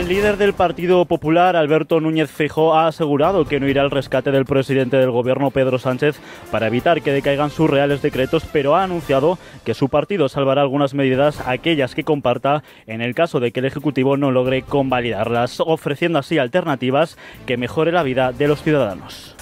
El líder del Partido Popular, Alberto Núñez Feijóo, ha asegurado que no irá al rescate del presidente del gobierno, Pedro Sánchez, para evitar que decaigan sus reales decretos, pero ha anunciado que su partido salvará algunas medidas, aquellas que comparta, en el caso de que el Ejecutivo no logre convalidarlas, ofreciendo así alternativas que mejore la vida de los ciudadanos.